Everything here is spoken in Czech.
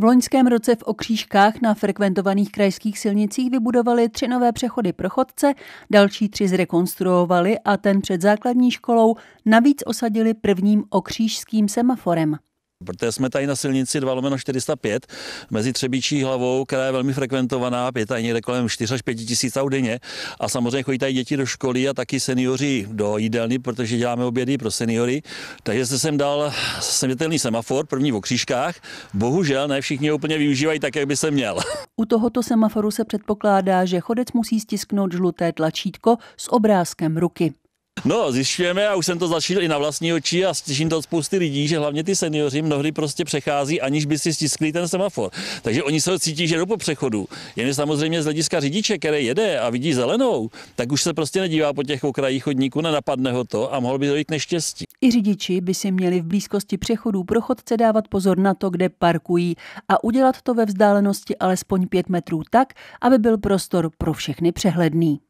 V loňském roce v Okřížkách na frekventovaných krajských silnicích vybudovali tři nové přechody pro chodce, další tři zrekonstruovali a ten před základní školou navíc osadili prvním okřížským semaforem. Protože jsme tady na silnici 2 lomeno 405 mezi Třebíčí hlavou, která je velmi frekventovaná, je tady někde kolem 4 až 5 tisíc aut denně. A samozřejmě chodí tady děti do školy a taky seniori do jídelny, protože děláme obědy pro seniory. Takže se sem dal světelný semafor, první v okřížkách. Bohužel ne všichni úplně využívají tak, jak by se měl. U tohoto semaforu se předpokládá, že chodec musí stisknout žluté tlačítko s obrázkem ruky. No, zjišťujeme, a už jsem to začal i na vlastní oči a slyším to od spousty lidí, že hlavně ty seniori mnohdy prostě přechází, aniž by si stiskli ten semafor. Takže oni se cítí, že jdou po přechodu. Jen samozřejmě z hlediska řidiče, který jede a vidí zelenou, tak už se prostě nedívá po těch okrajích chodníku, nenapadne ho to a mohl by dojít neštěstí. I řidiči by si měli v blízkosti přechodů pro chodce dávat pozor na to, kde parkují a udělat to ve vzdálenosti alespoň 5 metrů tak, aby byl prostor pro všechny přehledný.